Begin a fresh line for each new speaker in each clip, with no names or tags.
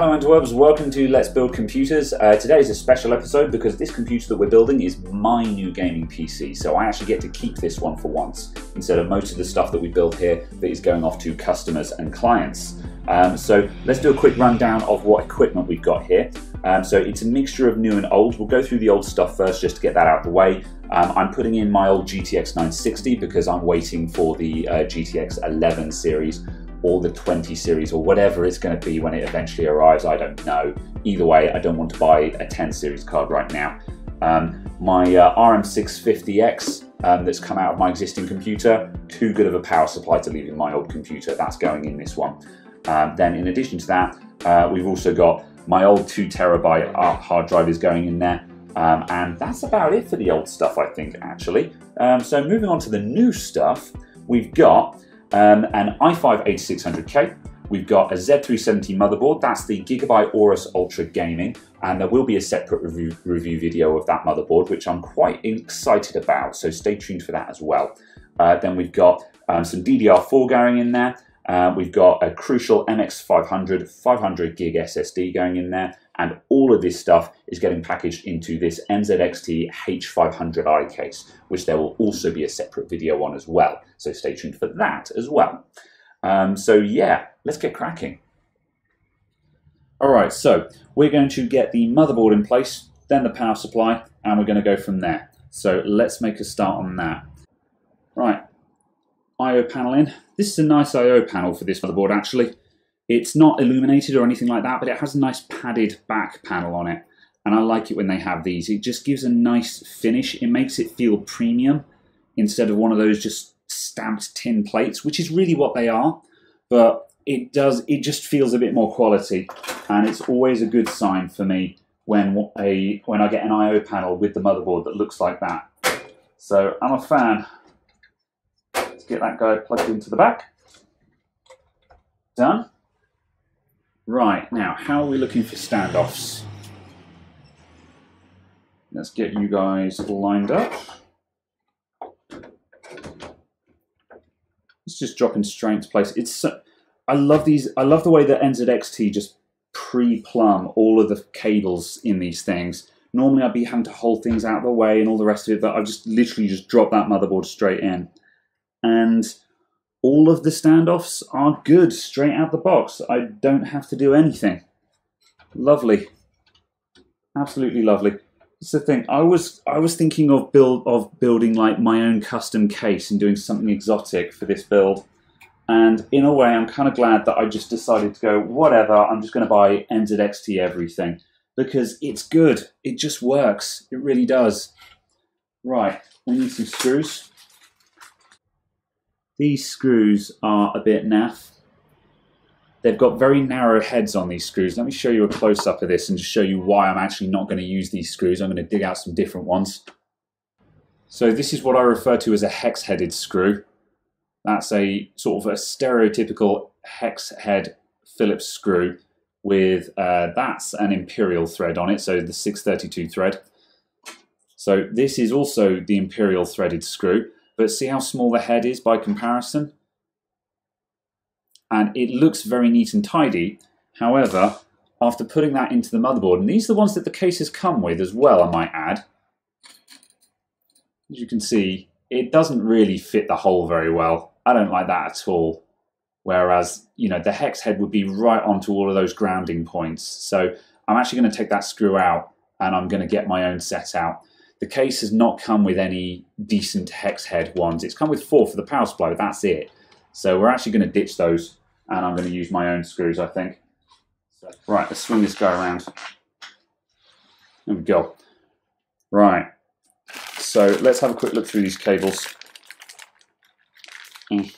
Hello interwebs, welcome to Let's Build Computers. Uh, today is a special episode because this computer that we're building is my new gaming PC, so I actually get to keep this one for once instead of most of the stuff that we build here that is going off to customers and clients. Um, so let's do a quick rundown of what equipment we've got here. Um, so it's a mixture of new and old. We'll go through the old stuff first just to get that out of the way. Um, I'm putting in my old GTX 960 because I'm waiting for the uh, GTX 11 series or the 20 series or whatever it's going to be when it eventually arrives. I don't know. Either way, I don't want to buy a 10 series card right now. Um, my uh, RM650X um, that's come out of my existing computer, too good of a power supply to leave in my old computer. That's going in this one. Um, then, in addition to that, uh, we've also got my old two terabyte hard drive is going in there. Um, and that's about it for the old stuff, I think, actually. Um, so, moving on to the new stuff, we've got um, an i5 8600K. We've got a Z370 motherboard, that's the Gigabyte Aorus Ultra Gaming, and there will be a separate review, review video of that motherboard, which I'm quite excited about, so stay tuned for that as well. Uh, then we've got um, some DDR4 going in there, uh, we've got a Crucial MX500 500 gig SSD going in there, and all of this stuff is getting packaged into this NZXT H500i case, which there will also be a separate video on as well. So stay tuned for that as well. Um, so yeah, let's get cracking. All right, so we're going to get the motherboard in place, then the power supply, and we're going to go from there. So let's make a start on that. Right, I.O. panel in. This is a nice I.O. panel for this motherboard actually. It's not illuminated or anything like that, but it has a nice padded back panel on it. And I like it when they have these. It just gives a nice finish. It makes it feel premium instead of one of those just stamped tin plates, which is really what they are. But it does, it just feels a bit more quality. And it's always a good sign for me when a when I get an I.O. panel with the motherboard that looks like that. So I'm a fan. Get that guy plugged into the back. Done. Right, now, how are we looking for standoffs? Let's get you guys lined up. It's just dropping straight into place. It's I love these. I love the way that NZXT just pre-plumb all of the cables in these things. Normally, I'd be having to hold things out of the way and all the rest of it, but I've just literally just dropped that motherboard straight in. And all of the standoffs are good straight out the box. I don't have to do anything. Lovely. Absolutely lovely. It's the thing. I was I was thinking of build of building like my own custom case and doing something exotic for this build. And in a way, I'm kind of glad that I just decided to go, whatever, I'm just going to buy NZXT everything. Because it's good. It just works. It really does. Right, we need some screws. These screws are a bit naff. They've got very narrow heads on these screws. Let me show you a close-up of this and just show you why I'm actually not going to use these screws. I'm going to dig out some different ones. So this is what I refer to as a hex-headed screw. That's a sort of a stereotypical hex head Phillips screw with uh, that's an imperial thread on it, so the 632 thread. So this is also the imperial threaded screw. But see how small the head is by comparison? And it looks very neat and tidy. However, after putting that into the motherboard, and these are the ones that the cases come with as well, I might add. As you can see, it doesn't really fit the hole very well. I don't like that at all. Whereas, you know, the hex head would be right onto all of those grounding points. So I'm actually going to take that screw out and I'm going to get my own set out. The case has not come with any decent hex head ones. It's come with four for the power supply, that's it. So we're actually going to ditch those, and I'm going to use my own screws, I think. Right, let's swing this guy around. There we go. Right, so let's have a quick look through these cables. Mm.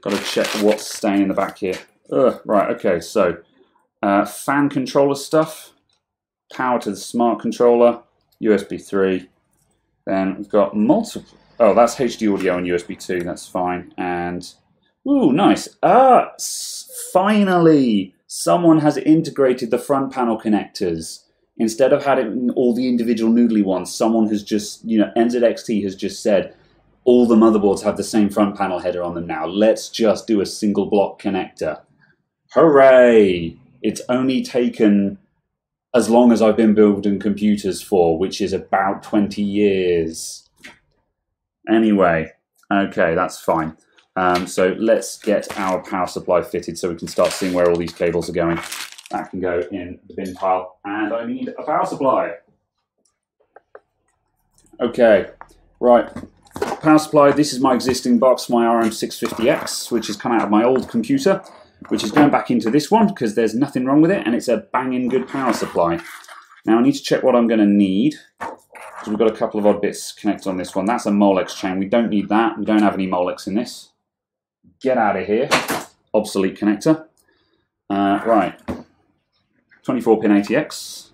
Got to check what's staying in the back here. Ugh, right, okay, so uh, fan controller stuff power to the smart controller, USB 3. Then we've got multiple. Oh, that's HD audio and USB 2. That's fine. And ooh, nice. Ah, finally, someone has integrated the front panel connectors instead of having all the individual noodly ones. Someone has just, you know, NZXT has just said all the motherboards have the same front panel header on them now. Let's just do a single block connector. Hooray! It's only taken as long as I've been building computers for, which is about 20 years. Anyway, okay, that's fine. Um, so let's get our power supply fitted so we can start seeing where all these cables are going. That can go in the bin pile. And I need a power supply. Okay, right. Power supply, this is my existing box, my RM650X, which has come out of my old computer, which is going back into this one because there's nothing wrong with it and it's a banging good power supply. Now I need to check what I'm going to need. So we've got a couple of odd bits connected on this one. That's a Molex chain. We don't need that. We don't have any Molex in this. Get out of here. Obsolete connector. Uh, right. 24 pin ATX.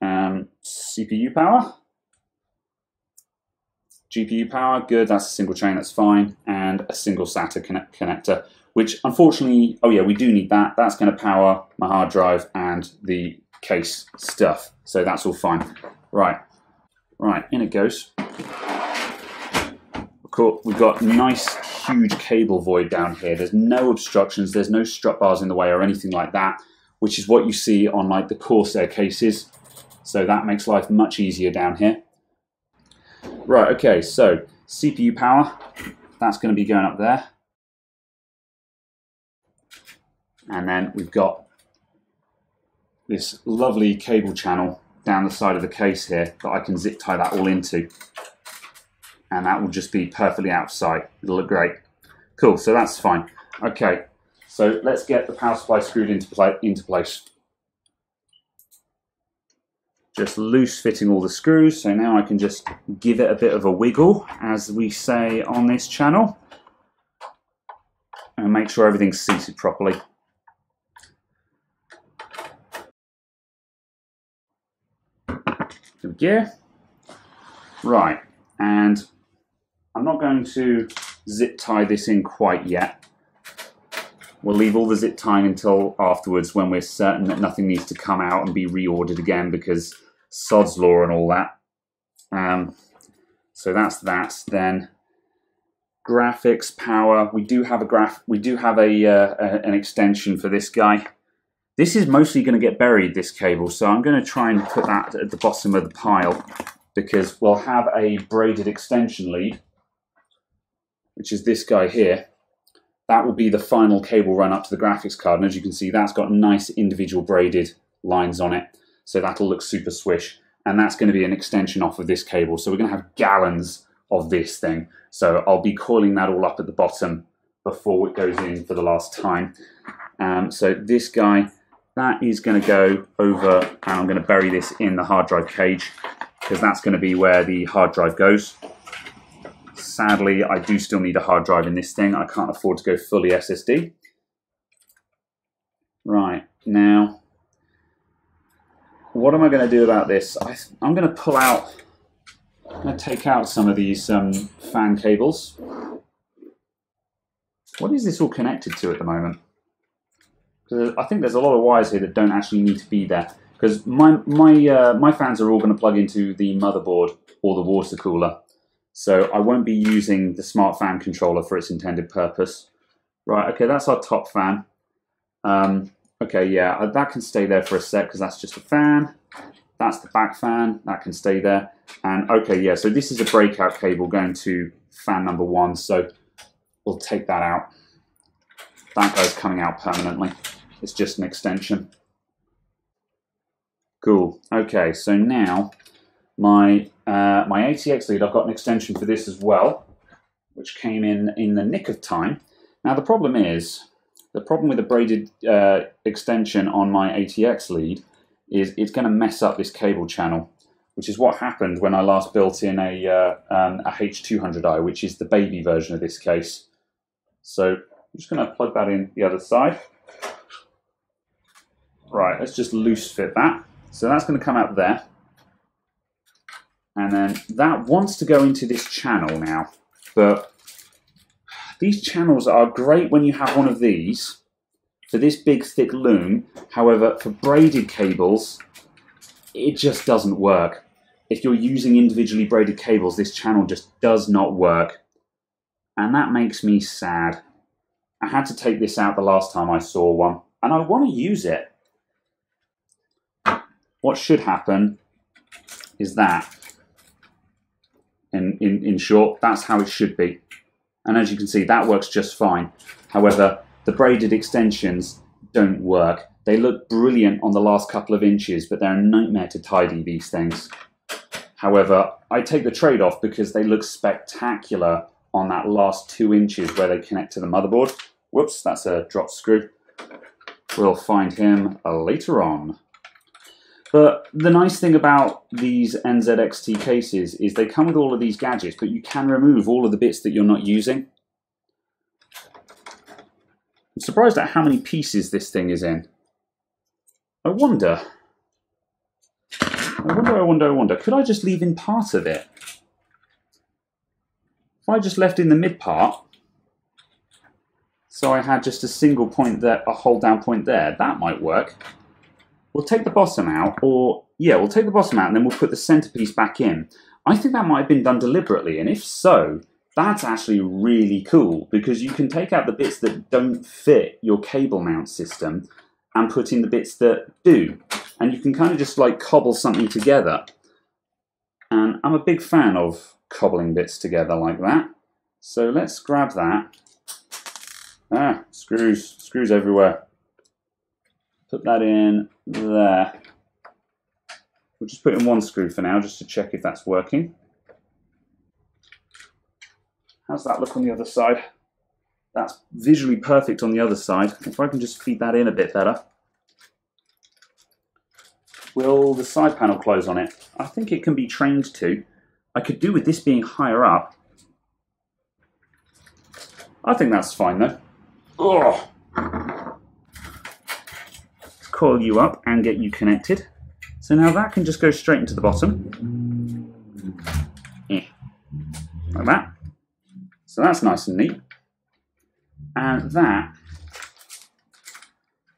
Um, CPU power. GPU power, good, that's a single chain, that's fine. And a single SATA connect connector, which unfortunately, oh yeah, we do need that. That's going to power my hard drive and the case stuff. So that's all fine. Right, right, in it goes. Cool. We've got nice, huge cable void down here. There's no obstructions. There's no strut bars in the way or anything like that, which is what you see on like the Corsair cases. So that makes life much easier down here. Right, okay, so CPU power, that's going to be going up there. And then we've got this lovely cable channel down the side of the case here that I can zip tie that all into and that will just be perfectly out of sight. It'll look great. Cool, so that's fine. Okay, so let's get the power supply screwed into, pla into place. Just loose fitting all the screws, so now I can just give it a bit of a wiggle, as we say on this channel, and make sure everything's seated properly. There we go. Right, and I'm not going to zip tie this in quite yet. We'll leave all the zip tying until afterwards when we're certain that nothing needs to come out and be reordered again because sod's law and all that. Um, so that's that. Then graphics power. We do have a graph. We do have a, uh, a an extension for this guy. This is mostly going to get buried. This cable, so I'm going to try and put that at the bottom of the pile because we'll have a braided extension lead which is this guy here, that will be the final cable run up to the graphics card. And as you can see, that's got nice individual braided lines on it. So that'll look super swish. And that's going to be an extension off of this cable. So we're going to have gallons of this thing. So I'll be coiling that all up at the bottom before it goes in for the last time. Um, so this guy, that is going to go over, and I'm going to bury this in the hard drive cage because that's going to be where the hard drive goes. Sadly, I do still need a hard drive in this thing. I can't afford to go fully SSD. Right, now, what am I going to do about this? I, am going to pull out, I'm going to take out some of these um, fan cables. What is this all connected to at the moment? I think there's a lot of wires here that don't actually need to be there. Because my, my, uh, my fans are all going to plug into the motherboard or the water cooler. So I won't be using the smart fan controller for its intended purpose. Right, okay, that's our top fan. Um, okay, yeah, uh, that can stay there for a sec because that's just a fan. That's the back fan, that can stay there. And okay, yeah, so this is a breakout cable going to fan number one, so we'll take that out. That guy's coming out permanently. It's just an extension. Cool. Okay, so now my uh, my ATX lead, I've got an extension for this as well, which came in in the nick of time. Now the problem is, the problem with the braided uh, extension on my ATX lead is it's going to mess up this cable channel, which is what happened when I last built in a, uh, um, a H200i, which is the baby version of this case. So I'm just going to plug that in the other side. Right, let's just loose fit that. So that's going to come out there. And then that wants to go into this channel now. But these channels are great when you have one of these for this big thick loom. However, for braided cables, it just doesn't work. If you're using individually braided cables, this channel just does not work. And that makes me sad. I had to take this out the last time I saw one, and I want to use it. What should happen is that, in, in, in short, that's how it should be. And as you can see, that works just fine. However, the braided extensions don't work. They look brilliant on the last couple of inches, but they're a nightmare to tidy, these things. However, I take the trade-off because they look spectacular on that last two inches where they connect to the motherboard. Whoops, that's a drop screw. We'll find him later on. But the nice thing about these NZXT cases is they come with all of these gadgets, but you can remove all of the bits that you're not using. I'm surprised at how many pieces this thing is in. I wonder. I wonder, I wonder, I wonder. Could I just leave in part of it? If I just left in the mid part, so I had just a single point there, a hold down point there, that might work. We'll take the bottom out, or yeah, we'll take the bottom out and then we'll put the centerpiece back in. I think that might have been done deliberately, and if so, that's actually really cool because you can take out the bits that don't fit your cable mount system and put in the bits that do. And you can kind of just like cobble something together. And I'm a big fan of cobbling bits together like that. So let's grab that. Ah, screws, screws everywhere. Put that in there. We'll just put in one screw for now just to check if that's working. How's that look on the other side? That's visually perfect on the other side. If I can just feed that in a bit better. Will the side panel close on it? I think it can be trained to. I could do with this being higher up. I think that's fine though. Oh. Coil you up and get you connected. So now that can just go straight into the bottom. Yeah. Like that. So that's nice and neat. And that,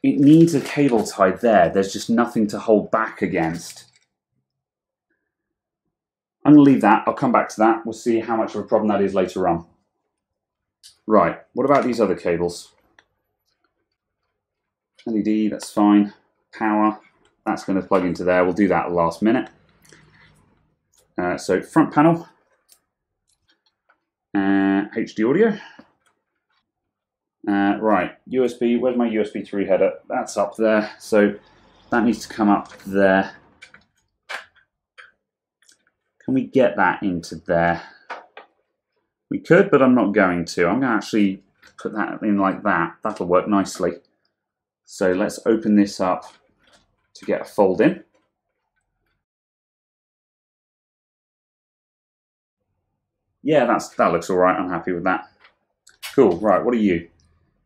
it needs a cable tie there. There's just nothing to hold back against. I'm going to leave that. I'll come back to that. We'll see how much of a problem that is later on. Right, what about these other cables? LED, that's fine. Power, that's going to plug into there. We'll do that last minute. Uh, so front panel, uh, HD audio. Uh, right, USB, where's my USB 3 header? That's up there, so that needs to come up there. Can we get that into there? We could, but I'm not going to. I'm going to actually put that in like that. That'll work nicely. So let's open this up to get a fold in. Yeah, that's that looks all right. I'm happy with that. Cool. Right, what are you?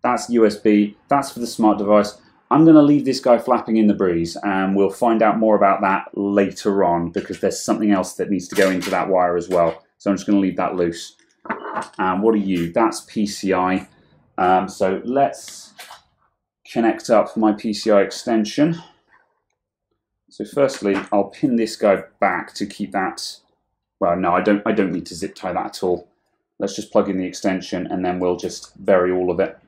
That's USB. That's for the smart device. I'm going to leave this guy flapping in the breeze and we'll find out more about that later on because there's something else that needs to go into that wire as well. So I'm just going to leave that loose. And what are you? That's PCI. Um, so let's connect up my PCI extension. So firstly, I'll pin this guy back to keep that, well, no, I don't, I don't need to zip tie that at all. Let's just plug in the extension and then we'll just bury all of it.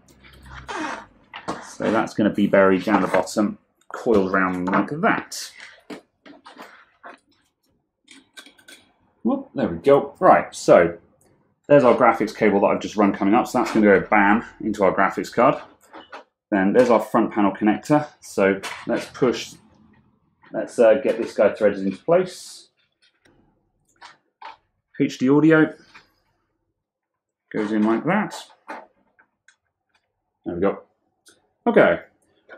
So that's going to be buried down the bottom, coiled around like that. Whoop, there we go. Right, so there's our graphics cable that I've just run coming up. So that's going to go bam into our graphics card. Then there's our front panel connector. So let's push, let's uh, get this guy threaded into place. HD audio goes in like that. There we go. Okay,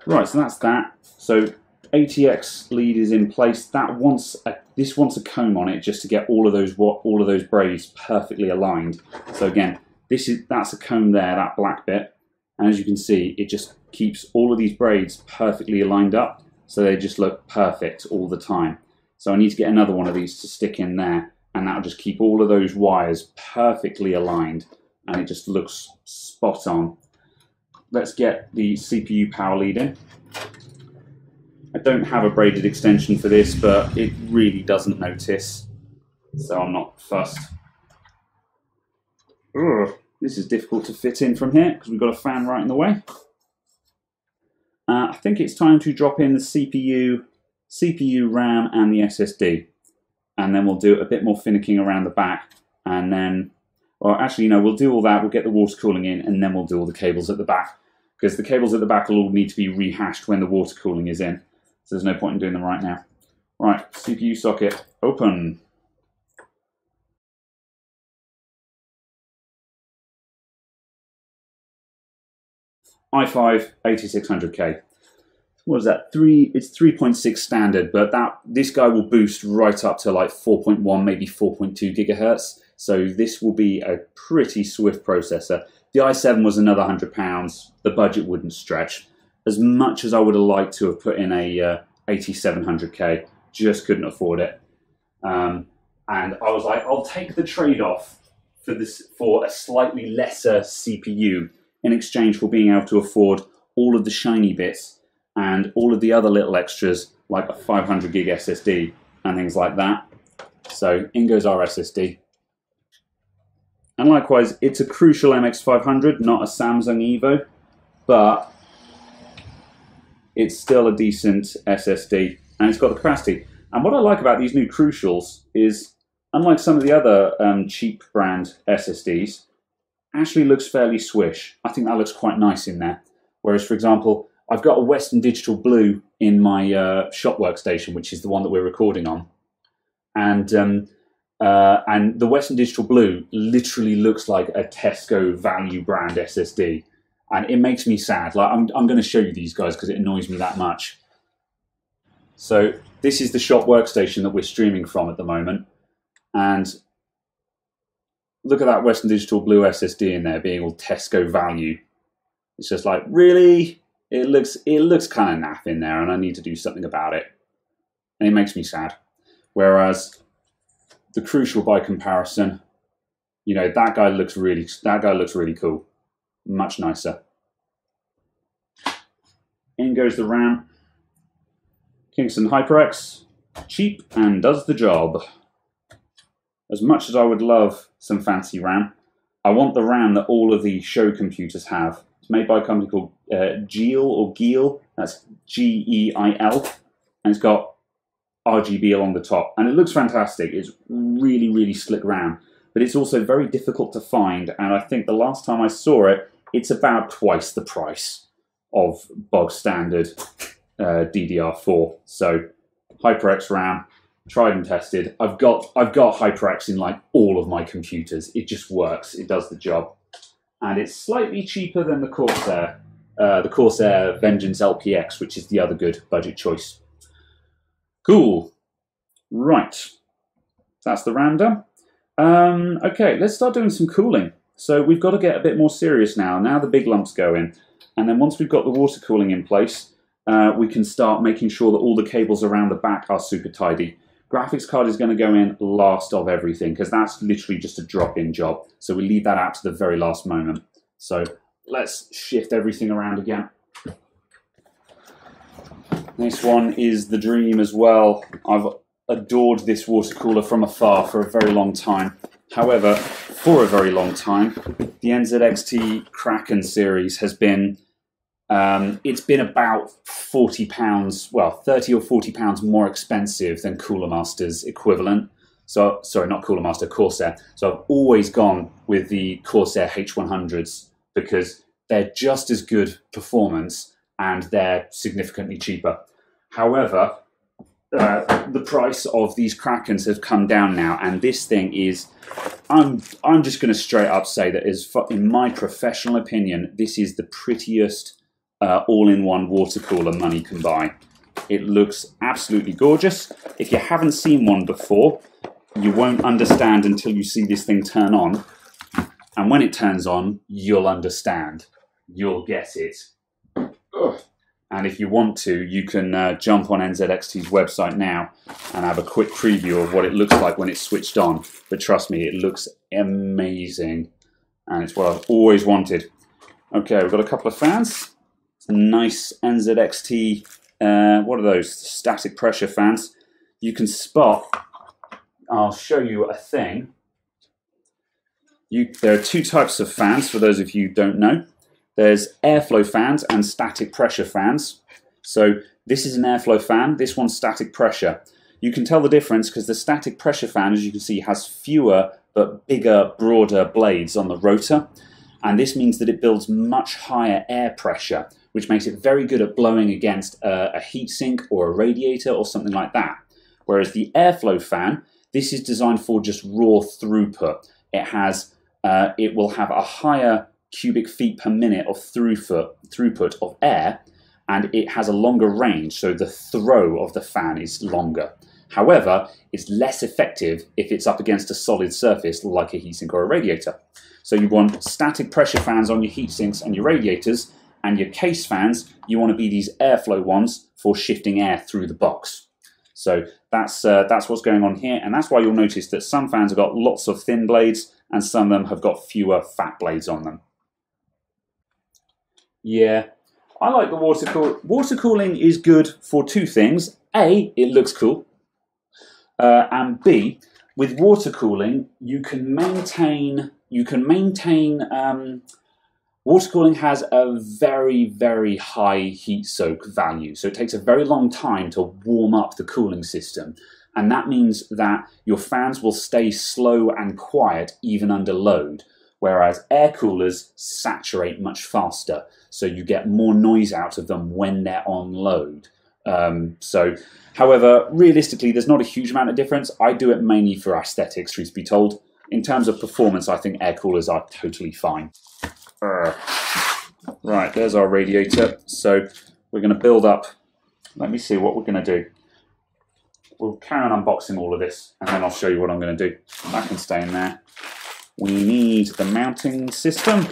right, so that's that. So ATX lead is in place. That wants a, this wants a comb on it just to get all of those what all of those braids perfectly aligned. So again, this is that's a comb there, that black bit, and as you can see, it just keeps all of these braids perfectly aligned up, so they just look perfect all the time. So I need to get another one of these to stick in there, and that'll just keep all of those wires perfectly aligned, and it just looks spot on let's get the CPU power lead in. I don't have a braided extension for this, but it really doesn't notice, so I'm not fussed. Ugh. This is difficult to fit in from here because we've got a fan right in the way. Uh, I think it's time to drop in the CPU, CPU, RAM, and the SSD. And then we'll do a bit more finicking around the back. And then, or actually, you know, we'll do all that. We'll get the water cooling in, and then we'll do all the cables at the back. Because the cables at the back will all need to be rehashed when the water cooling is in. So there's no point in doing them right now. Right, CPU socket, open. I5 8600K. What is that? Three. It's 3.6 standard, but that this guy will boost right up to like 4.1, maybe 4.2 gigahertz. So this will be a pretty swift processor. The i7 was another hundred pounds. The budget wouldn't stretch as much as I would have liked to have put in a uh, 8700K. Just couldn't afford it. Um, and I was like, I'll take the trade-off for this for a slightly lesser CPU in exchange for being able to afford all of the shiny bits and all of the other little extras like a 500 gig SSD and things like that. So in goes our SSD. And likewise, it's a Crucial MX500, not a Samsung Evo, but it's still a decent SSD and it's got the capacity. And what I like about these new Crucials is, unlike some of the other um, cheap brand SSDs, actually looks fairly swish. I think that looks quite nice in there. Whereas, for example, I've got a Western Digital Blue in my uh, shop workstation, which is the one that we're recording on, and um, uh, and the Western Digital Blue literally looks like a Tesco value brand SSD, and it makes me sad. Like I'm I'm going to show you these guys because it annoys me that much. So this is the shop workstation that we're streaming from at the moment, and look at that Western Digital Blue SSD in there being all Tesco value. It's just like, really? It looks it looks kind of naff in there, and I need to do something about it. And it makes me sad. Whereas the Crucial by comparison, you know, that guy looks really that guy looks really cool. Much nicer. In goes the RAM. Kingston HyperX, cheap and does the job as much as I would love some fancy RAM, I want the RAM that all of the show computers have. It's made by a company called uh, Geil or Geil. That's G E I L, and it's got RGB along the top, and it looks fantastic. It's really, really slick RAM, but it's also very difficult to find. And I think the last time I saw it, it's about twice the price of bog standard uh, DDR4. So HyperX RAM tried and tested. I've got I've got HyperX in like all of my computers. It just works. It does the job, and it's slightly cheaper than the Corsair, uh, the Corsair Vengeance LPX, which is the other good budget choice. Cool. Right, that's the RAM. Um, okay, let's start doing some cooling. So we've got to get a bit more serious now. Now the big lumps go in, and then once we've got the water cooling in place, uh, we can start making sure that all the cables around the back are super tidy. Graphics card is going to go in last of everything because that's literally just a drop-in job. So we leave that out to the very last moment. So let's shift everything around again. This one is the dream as well. I've adored this water cooler from afar for a very long time. However, for a very long time, the NZXT Kraken series has been um, it's been about forty pounds, well, thirty or forty pounds more expensive than Cooler Master's equivalent. So, sorry, not Cooler Master, Corsair. So I've always gone with the Corsair H100s because they're just as good performance and they're significantly cheaper. However, uh, the price of these Krakens have come down now, and this thing is. I'm I'm just going to straight up say that is, in my professional opinion, this is the prettiest uh, all-in-one water cooler money can buy. It looks absolutely gorgeous. If you haven't seen one before, you won't understand until you see this thing turn on. And when it turns on, you'll understand. You'll get it. Ugh. And if you want to, you can uh, jump on NZXT's website now and have a quick preview of what it looks like when it's switched on. But trust me, it looks amazing. And it's what I've always wanted. Okay, we've got a couple of fans nice NZXT, uh, what are those, static pressure fans. You can spot, I'll show you a thing. You, there are two types of fans, for those of you who don't know. There's airflow fans and static pressure fans. So this is an airflow fan, this one's static pressure. You can tell the difference because the static pressure fan, as you can see, has fewer but bigger, broader blades on the rotor. And this means that it builds much higher air pressure, which makes it very good at blowing against a, a heatsink or a radiator or something like that. Whereas the airflow fan, this is designed for just raw throughput. It has, uh, it will have a higher cubic feet per minute of throughput, throughput of air, and it has a longer range, so the throw of the fan is longer. However, it's less effective if it's up against a solid surface like a heatsink or a radiator. So you want static pressure fans on your heatsinks and your radiators, and your case fans, you want to be these airflow ones for shifting air through the box. So that's, uh, that's what's going on here, and that's why you'll notice that some fans have got lots of thin blades, and some of them have got fewer fat blades on them. Yeah, I like the water cool. Water cooling is good for two things. A, it looks cool. Uh, and B, with water cooling, you can maintain you can maintain um, water cooling has a very very high heat soak value, so it takes a very long time to warm up the cooling system, and that means that your fans will stay slow and quiet even under load. Whereas air coolers saturate much faster, so you get more noise out of them when they're on load. Um, so However, realistically, there's not a huge amount of difference. I do it mainly for aesthetics, truth be told. In terms of performance, I think air coolers are totally fine. Right, there's our radiator. So we're going to build up. Let me see what we're going to do. We'll carry on unboxing all of this, and then I'll show you what I'm going to do. That can stay in there. We need the mounting system.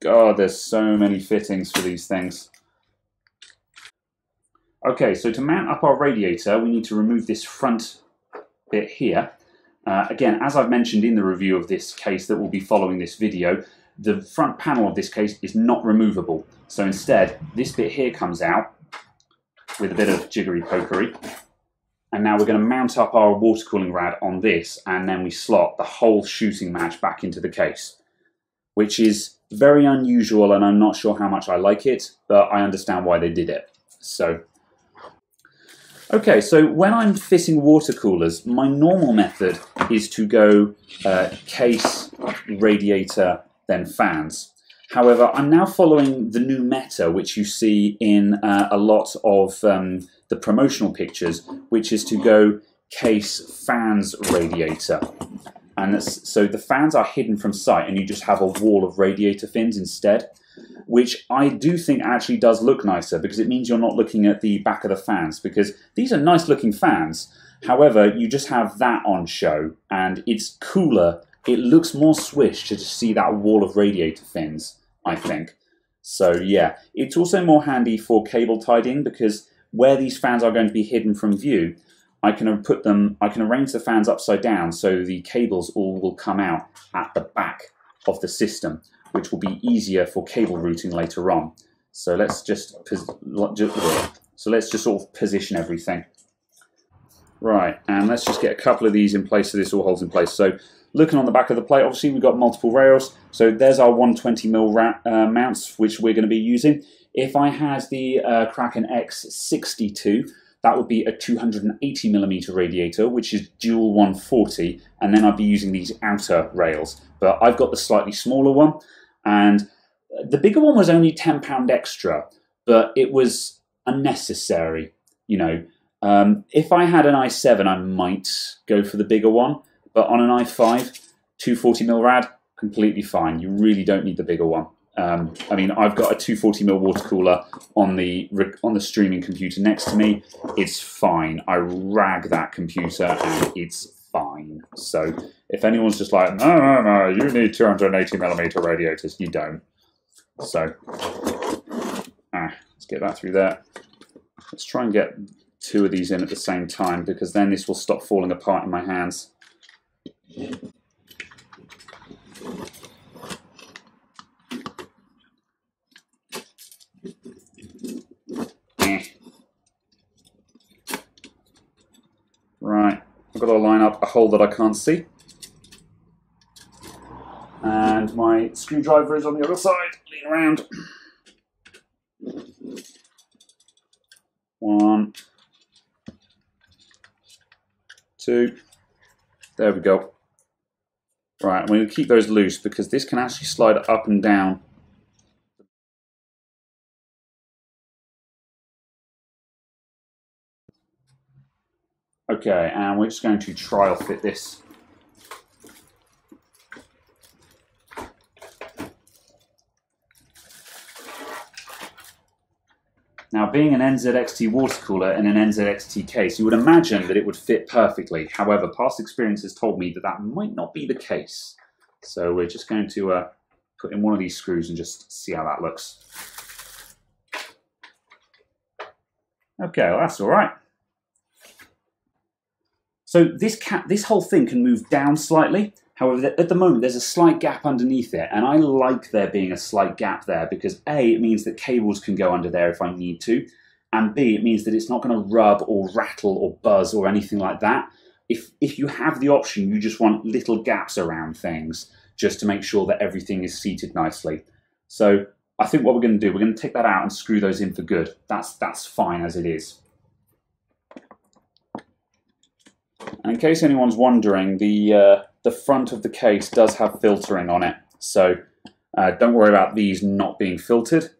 God, there's so many fittings for these things. Okay, so to mount up our radiator, we need to remove this front bit here. Uh, again, as I've mentioned in the review of this case that will be following this video, the front panel of this case is not removable. So instead, this bit here comes out with a bit of jiggery pokery. And now we're going to mount up our water cooling rad on this, and then we slot the whole shooting match back into the case, which is very unusual, and I'm not sure how much I like it, but I understand why they did it. So Okay, so when I'm fitting water coolers, my normal method is to go uh, case, radiator, then fans. However, I'm now following the new meta, which you see in uh, a lot of um, the promotional pictures, which is to go case, fans, radiator. And so the fans are hidden from sight, and you just have a wall of radiator fins instead which I do think actually does look nicer because it means you're not looking at the back of the fans because these are nice looking fans. However, you just have that on show and it's cooler. It looks more swish to just see that wall of radiator fins, I think. So yeah, it's also more handy for cable tidying because where these fans are going to be hidden from view, I can put them, I can arrange the fans upside down so the cables all will come out at the back of the system which will be easier for cable routing later on. So let's just so let's just sort of position everything. Right, and let's just get a couple of these in place so this all holds in place. So looking on the back of the plate, obviously we've got multiple rails. So there's our 120mm uh, mounts, which we're going to be using. If I had the uh, Kraken X62, that would be a 280mm radiator, which is dual 140, and then I'd be using these outer rails. But I've got the slightly smaller one, and the bigger one was only £10 extra, but it was unnecessary. You know, um, if I had an i7, I might go for the bigger one, but on an i5, 240mm rad, completely fine. You really don't need the bigger one. Um, I mean, I've got a 240mm water cooler on the on the streaming computer next to me. It's fine. I rag that computer and it's fine. So if anyone's just like, no, no, no, you need 280 millimeter radiators, you don't. So, ah, let's get that through there. Let's try and get two of these in at the same time because then this will stop falling apart in my hands. Eh. Right, I've got to line up a hole that I can't see. Because my screwdriver is on the other side. Lean around. One, two. There we go. Right, I'm going to keep those loose because this can actually slide up and down. Okay, and we're just going to trial fit this. Now, being an NZXT water cooler in an NZXT case, you would imagine that it would fit perfectly. However, past experience has told me that that might not be the case. So we're just going to uh, put in one of these screws and just see how that looks. Okay, well, that's all right. So this, cap this whole thing can move down slightly. However, at the moment, there's a slight gap underneath it, and I like there being a slight gap there because A, it means that cables can go under there if I need to, and B, it means that it's not going to rub or rattle or buzz or anything like that. If, if you have the option, you just want little gaps around things just to make sure that everything is seated nicely. So I think what we're going to do, we're going to take that out and screw those in for good. That's, that's fine as it is. And in case anyone's wondering, the uh, the front of the case does have filtering on it, so uh, don't worry about these not being filtered.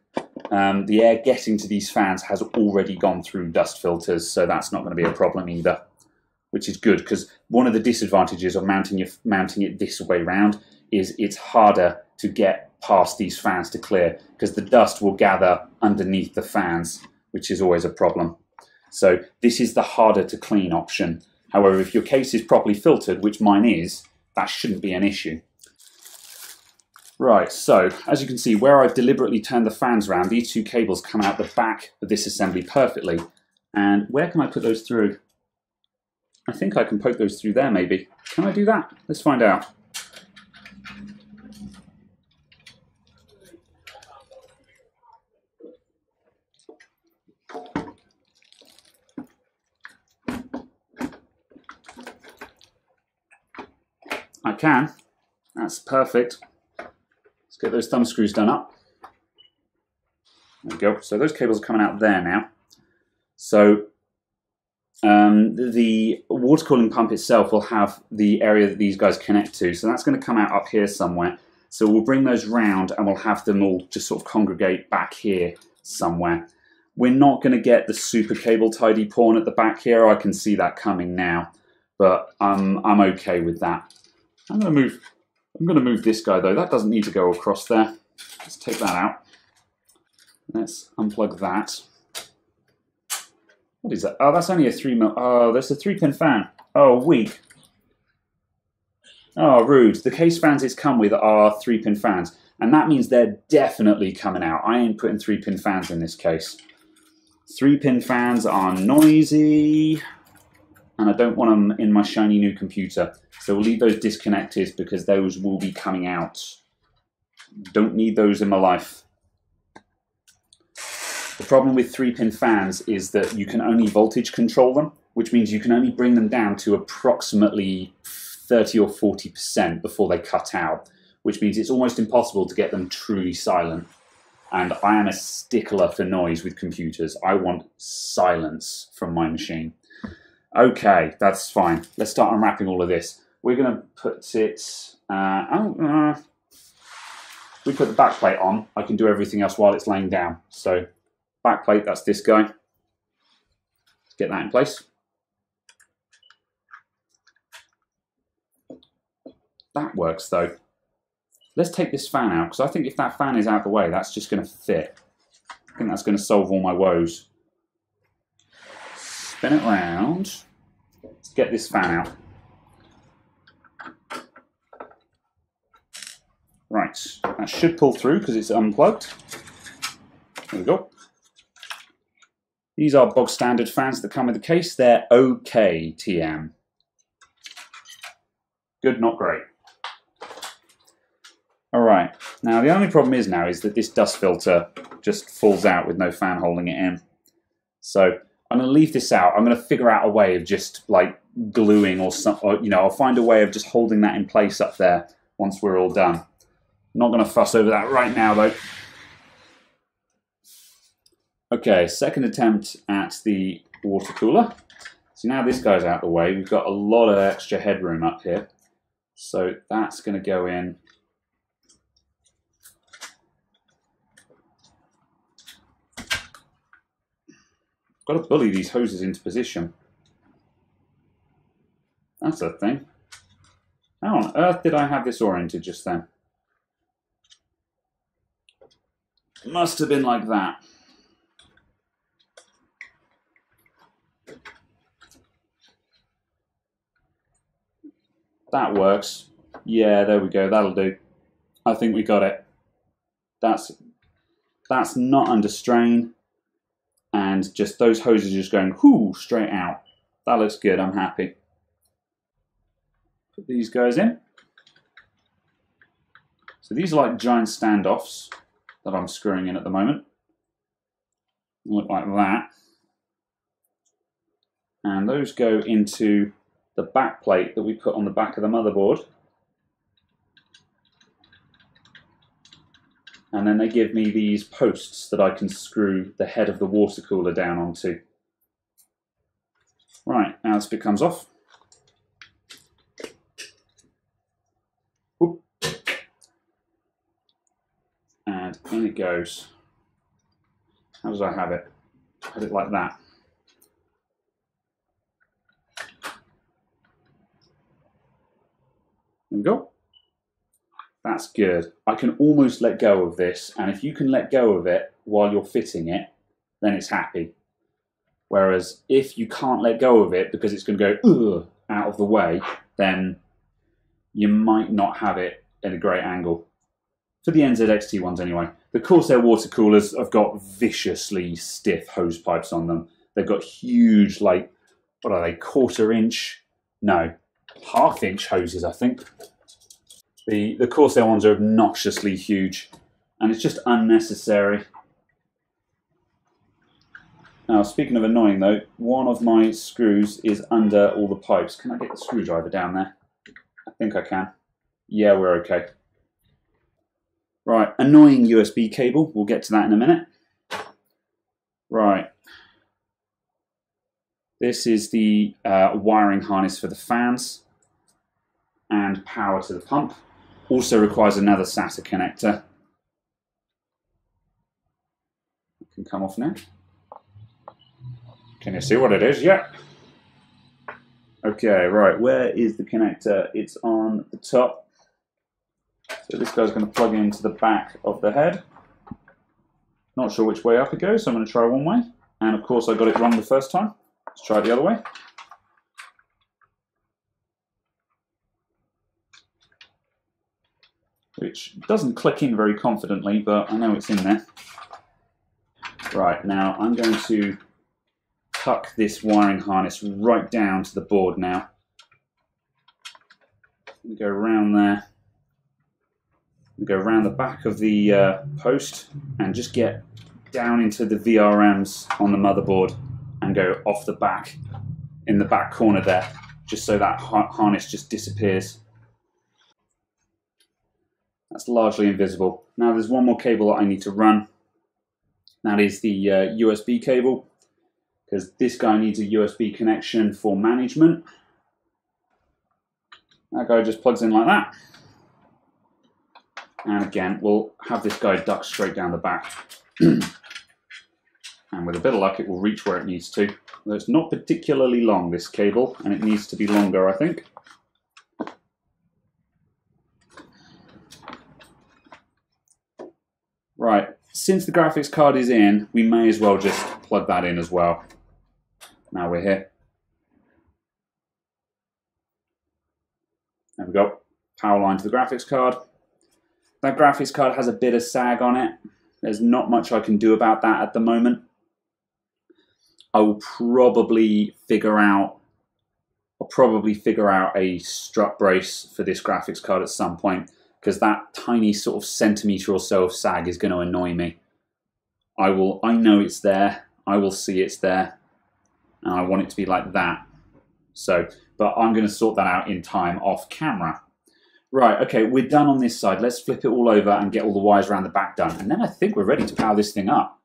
Um, the air getting to these fans has already gone through dust filters, so that's not going to be a problem either, which is good because one of the disadvantages of mounting, your, mounting it this way round is it's harder to get past these fans to clear because the dust will gather underneath the fans, which is always a problem. So this is the harder to clean option. However, if your case is properly filtered, which mine is, that shouldn't be an issue. Right, so as you can see, where I've deliberately turned the fans around, these two cables come out the back of this assembly perfectly. And where can I put those through? I think I can poke those through there, maybe. Can I do that? Let's find out. Can. That's perfect. Let's get those thumb screws done up. There we go. So those cables are coming out there now. So um, the water cooling pump itself will have the area that these guys connect to. So that's going to come out up here somewhere. So we'll bring those round and we'll have them all just sort of congregate back here somewhere. We're not going to get the super cable tidy porn at the back here. I can see that coming now, but I'm, I'm okay with that. I'm going to move. I'm going to move this guy though. That doesn't need to go across there. Let's take that out. Let's unplug that. What is that? Oh, that's only a three mil. Oh, that's a three pin fan. Oh, weak. Oh, rude. The case fans it's come with are three pin fans, and that means they're definitely coming out. I ain't putting three pin fans in this case. Three pin fans are noisy and I don't want them in my shiny new computer. So we'll leave those disconnected because those will be coming out. Don't need those in my life. The problem with three-pin fans is that you can only voltage control them, which means you can only bring them down to approximately 30 or 40% before they cut out, which means it's almost impossible to get them truly silent. And I am a stickler for noise with computers. I want silence from my machine. Okay, that's fine. Let's start unwrapping all of this. We're going to put it... Uh, oh, uh, we put the back plate on. I can do everything else while it's laying down. So back plate, that's this guy. Let's get that in place. That works though. Let's take this fan out because I think if that fan is out of the way, that's just going to fit. I think that's going to solve all my woes spin it round. Let's get this fan out. Right, that should pull through because it's unplugged. There we go. These are bog standard fans that come with the case. They're okay TM. Good, not great. All right, now the only problem is now is that this dust filter just falls out with no fan holding it in. So I'm going to leave this out. I'm going to figure out a way of just like gluing or some, or, you know, I'll find a way of just holding that in place up there once we're all done. Not going to fuss over that right now, though. Okay, second attempt at the water cooler. So now this guy's out of the way. We've got a lot of extra headroom up here. So that's going to go in. Got to bully these hoses into position. That's a thing. How on earth did I have this oriented just then? Must have been like that. That works. Yeah, there we go. That'll do. I think we got it. That's that's not under strain. And just those hoses just going whoo straight out. That looks good. I'm happy. Put these guys in. So these are like giant standoffs that I'm screwing in at the moment. Look like that. And those go into the back plate that we put on the back of the motherboard. And then they give me these posts that I can screw the head of the water cooler down onto. Right, now this bit comes off. Whoop. And in it goes. How does I have it? Put it like that. There we go. That's good. I can almost let go of this, and if you can let go of it while you're fitting it, then it's happy. Whereas if you can't let go of it because it's going to go out of the way, then you might not have it in a great angle. For the NZXT ones anyway. The Corsair water coolers have got viciously stiff hose pipes on them. They've got huge, like, what are they, quarter inch? No, half inch hoses, I think. The, the Corsair ones are obnoxiously huge and it's just unnecessary. Now, speaking of annoying though, one of my screws is under all the pipes. Can I get the screwdriver down there? I think I can. Yeah, we're okay. Right, annoying USB cable. We'll get to that in a minute. Right. This is the uh, wiring harness for the fans and power to the pump. Also requires another SATA connector. It can come off now. Can you see what it is? Yeah. Okay, right, where is the connector? It's on the top. So this guy's going to plug into the back of the head. Not sure which way up it goes, so I'm going to try one way. And of course I got it wrong the first time. Let's try it the other way. Which doesn't click in very confidently, but I know it's in there. Right, now I'm going to tuck this wiring harness right down to the board now. Go around there. Go around the back of the uh, post and just get down into the VRMs on the motherboard and go off the back in the back corner there, just so that harness just disappears. That's largely invisible. Now there's one more cable that I need to run. That is the uh, USB cable, because this guy needs a USB connection for management. That guy just plugs in like that. And again, we'll have this guy duck straight down the back. and with a bit of luck, it will reach where it needs to. Though it's not particularly long, this cable, and it needs to be longer, I think. Right, since the graphics card is in, we may as well just plug that in as well. Now we're here. There we go. Power line to the graphics card. That graphics card has a bit of sag on it. There's not much I can do about that at the moment. I will probably figure out I'll probably figure out a strut brace for this graphics card at some point because that tiny sort of centimeter or so of sag is going to annoy me. I will, I know it's there. I will see it's there, and I want it to be like that. So, but I'm going to sort that out in time off camera. Right, okay, we're done on this side. Let's flip it all over and get all the wires around the back done. And then I think we're ready to power this thing up.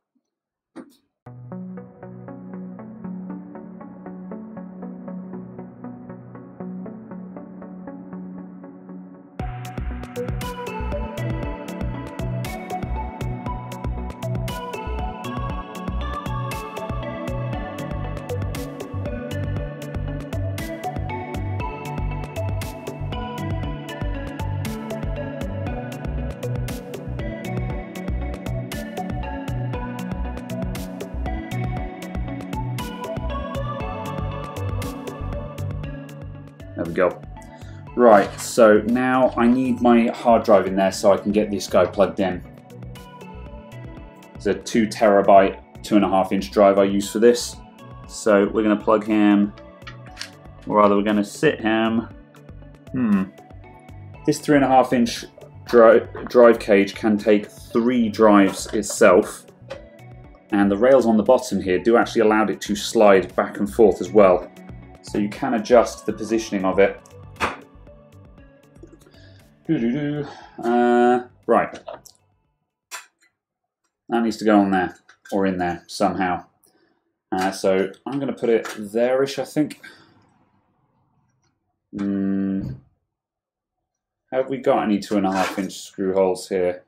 There we go. Right, so now I need my hard drive in there so I can get this guy plugged in. It's a two terabyte, two and a half inch drive I use for this. So we're going to plug him, or rather, we're going to sit him. Hmm. This three and a half inch dri drive cage can take three drives itself, and the rails on the bottom here do actually allow it to slide back and forth as well. So you can adjust the positioning of it. Uh, right. That needs to go on there, or in there, somehow. Uh, so I'm going to put it there-ish, I think. Mm. Have we got any two and a half inch screw holes here?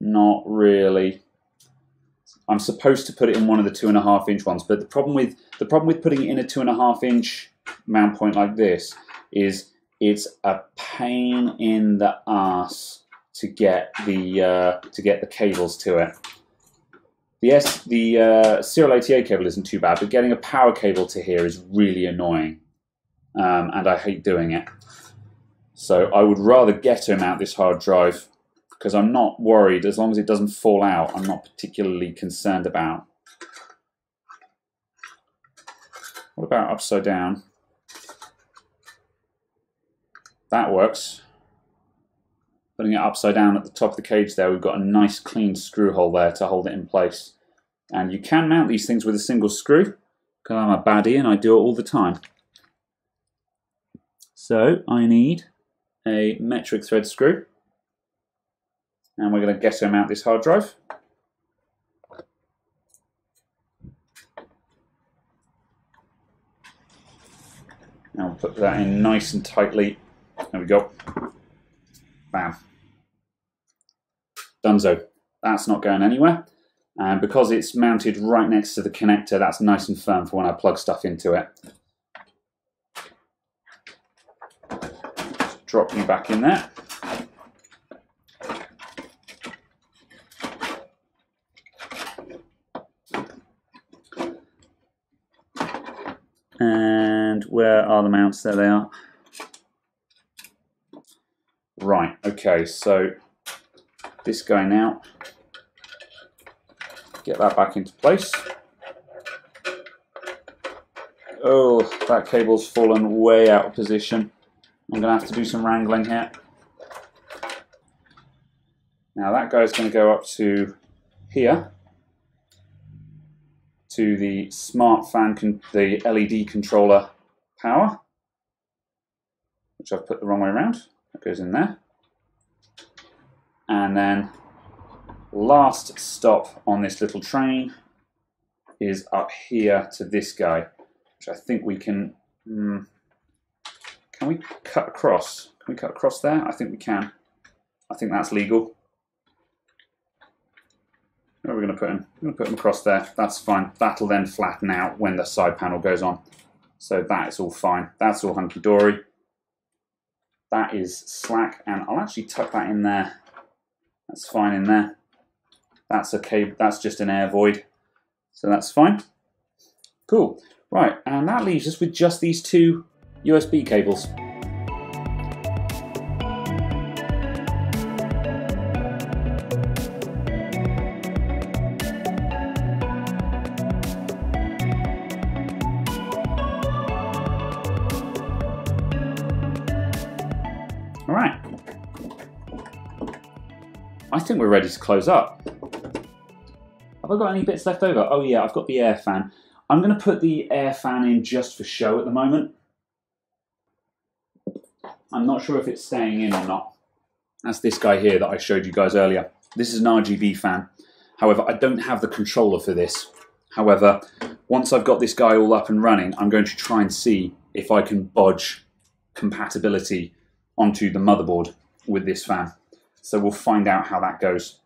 Not really. I'm supposed to put it in one of the two and a half inch ones, but the problem with the problem with putting it in a two and a half inch mount point like this is it's a pain in the ass to get the uh, to get the cables to it. The S the uh, serial ATA cable isn't too bad, but getting a power cable to here is really annoying, um, and I hate doing it. So I would rather Geto mount this hard drive because I'm not worried as long as it doesn't fall out. I'm not particularly concerned about. What about upside down? That works. Putting it upside down at the top of the cage there, we've got a nice clean screw hole there to hold it in place. And you can mount these things with a single screw, because I'm a baddie and I do it all the time. So I need a metric thread screw and we're going to Geto mount this hard drive. And we'll put that in nice and tightly. There we go. Bam. Dunzo. That's not going anywhere. And because it's mounted right next to the connector, that's nice and firm for when I plug stuff into it. Just drop you back in there. And where are the mounts? There they are. Right, okay, so this guy now, get that back into place. Oh, that cable's fallen way out of position. I'm going to have to do some wrangling here. Now that guy's going to go up to here to the smart fan, the LED controller power, which I've put the wrong way around. That goes in there. And then last stop on this little train is up here to this guy, which I think we can, mm, can we cut across? Can we cut across there? I think we can. I think that's legal. What are we going to put him? I'm going to put him across there. That's fine. That'll then flatten out when the side panel goes on. So that is all fine. That's all hunky-dory. That is slack, and I'll actually tuck that in there. That's fine in there. That's okay. That's just an air void. So that's fine. Cool. Right, and that leaves us with just these two USB cables. I think we're ready to close up. Have I got any bits left over? Oh yeah, I've got the air fan. I'm going to put the air fan in just for show at the moment. I'm not sure if it's staying in or not. That's this guy here that I showed you guys earlier. This is an RGB fan. However, I don't have the controller for this. However, once I've got this guy all up and running, I'm going to try and see if I can bodge compatibility onto the motherboard with this fan. So we'll find out how that goes.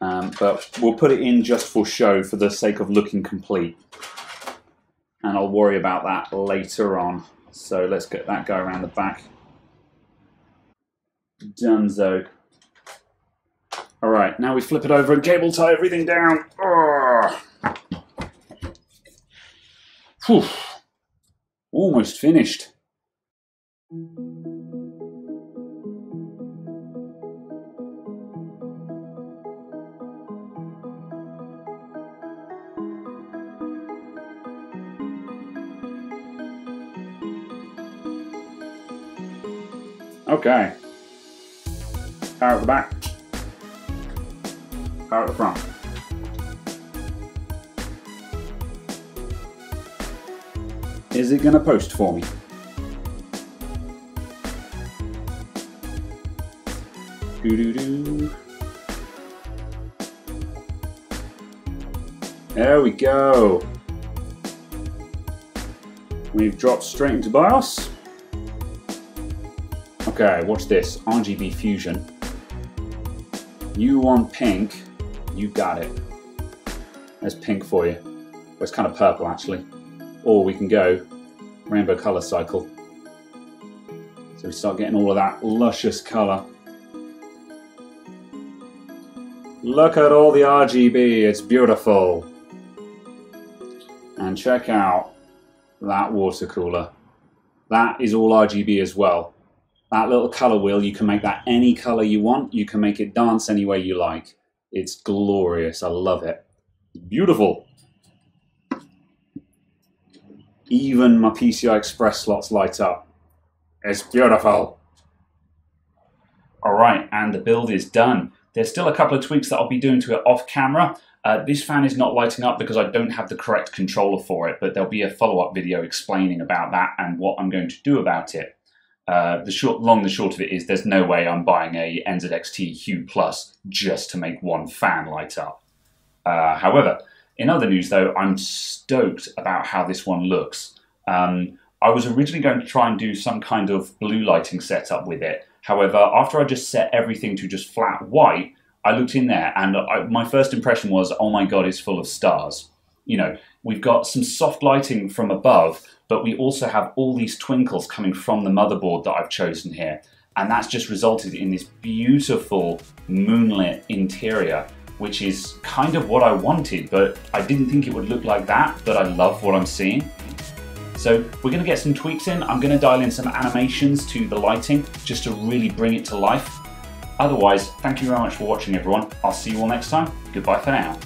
Um, but we'll put it in just for show for the sake of looking complete. And I'll worry about that later on. So let's get that guy around the back. Dunzo. All right, now we flip it over and cable tie everything down. Almost finished. Okay. Power at the back. Power at the front. Is it going to post for me? Doo -doo -doo. There we go. We've dropped straight into BIOS. Okay, watch this. RGB Fusion. You want pink, you got it. There's pink for you. Well, it's kind of purple actually. Or we can go rainbow color cycle. So we start getting all of that luscious color. Look at all the RGB, it's beautiful. And check out that water cooler. That is all RGB as well that little color wheel, you can make that any color you want. You can make it dance any way you like. It's glorious. I love it. Beautiful. Even my PCI Express slots light up. It's beautiful. All right, and the build is done. There's still a couple of tweaks that I'll be doing to it off camera. Uh, this fan is not lighting up because I don't have the correct controller for it, but there'll be a follow-up video explaining about that and what I'm going to do about it. Uh, the short, long, the short of it is, there's no way I'm buying a NZXT Hue Plus just to make one fan light up. Uh, however, in other news, though, I'm stoked about how this one looks. Um, I was originally going to try and do some kind of blue lighting setup with it. However, after I just set everything to just flat white, I looked in there and I, my first impression was, oh my god, it's full of stars. You know, we've got some soft lighting from above, but we also have all these twinkles coming from the motherboard that I've chosen here. And that's just resulted in this beautiful moonlit interior, which is kind of what I wanted, but I didn't think it would look like that, but I love what I'm seeing. So we're gonna get some tweaks in. I'm gonna dial in some animations to the lighting just to really bring it to life. Otherwise, thank you very much for watching everyone. I'll see you all next time. Goodbye for now.